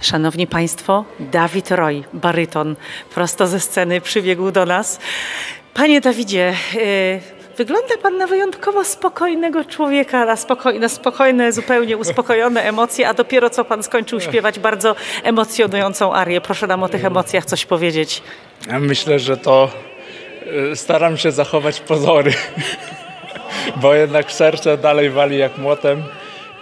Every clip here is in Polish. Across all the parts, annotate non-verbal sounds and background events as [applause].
Szanowni Państwo, Dawid Roy, baryton, prosto ze sceny przybiegł do nas. Panie Dawidzie, y, wygląda Pan na wyjątkowo spokojnego człowieka, na spokojne, spokojne, zupełnie uspokojone emocje, a dopiero co Pan skończył śpiewać bardzo emocjonującą arię. Proszę nam o tych emocjach coś powiedzieć. Ja myślę, że to y, staram się zachować pozory, [laughs] bo jednak serce dalej wali jak młotem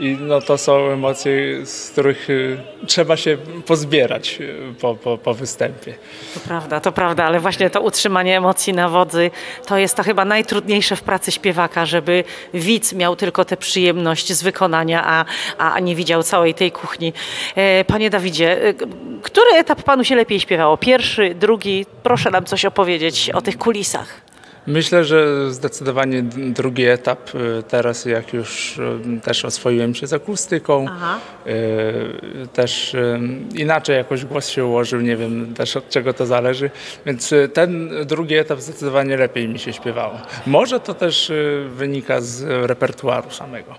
i no to są emocje, z których y, trzeba się pozbierać y, po, po, po występie. To prawda, to prawda, ale właśnie to utrzymanie emocji na wodzy to jest to chyba najtrudniejsze w pracy śpiewaka, żeby widz miał tylko tę przyjemność z wykonania, a, a nie widział całej tej kuchni. E, Panie Dawidzie, e, który etap panu się lepiej śpiewało? Pierwszy, drugi? Proszę nam coś opowiedzieć o tych kulisach. Myślę, że zdecydowanie drugi etap, y, teraz jak już y, też oswoiłem się z akustyką, Aha. y, też inaczej jakoś głos się ułożył, nie wiem też od czego to zależy, więc ten drugi etap zdecydowanie lepiej mi się śpiewało. Może to też wynika z repertuaru samego.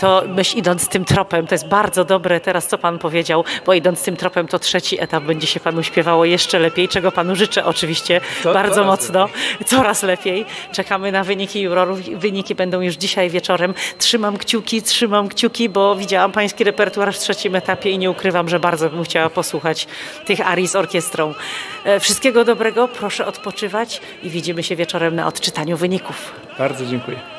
To myśl idąc tym tropem, to jest bardzo dobre teraz, co pan powiedział, bo idąc tym tropem, to trzeci etap będzie się panu śpiewało jeszcze lepiej, czego panu życzę oczywiście To bardzo mocno, coraz lepiej. Czekamy na wyniki jurorów. Wyniki będą już dzisiaj wieczorem. Trzymam kciuki, trzymam kciuki, bo widziałam pański repertuar w trzecim etapie i nie ukrywam, że bardzo bym chciała posłuchać tych arii z orkiestrą. E, Wszystkiego dobrego, proszę odpoczywać i widzimy się wieczorem na odczytaniu wyników. Bardzo dziękuję.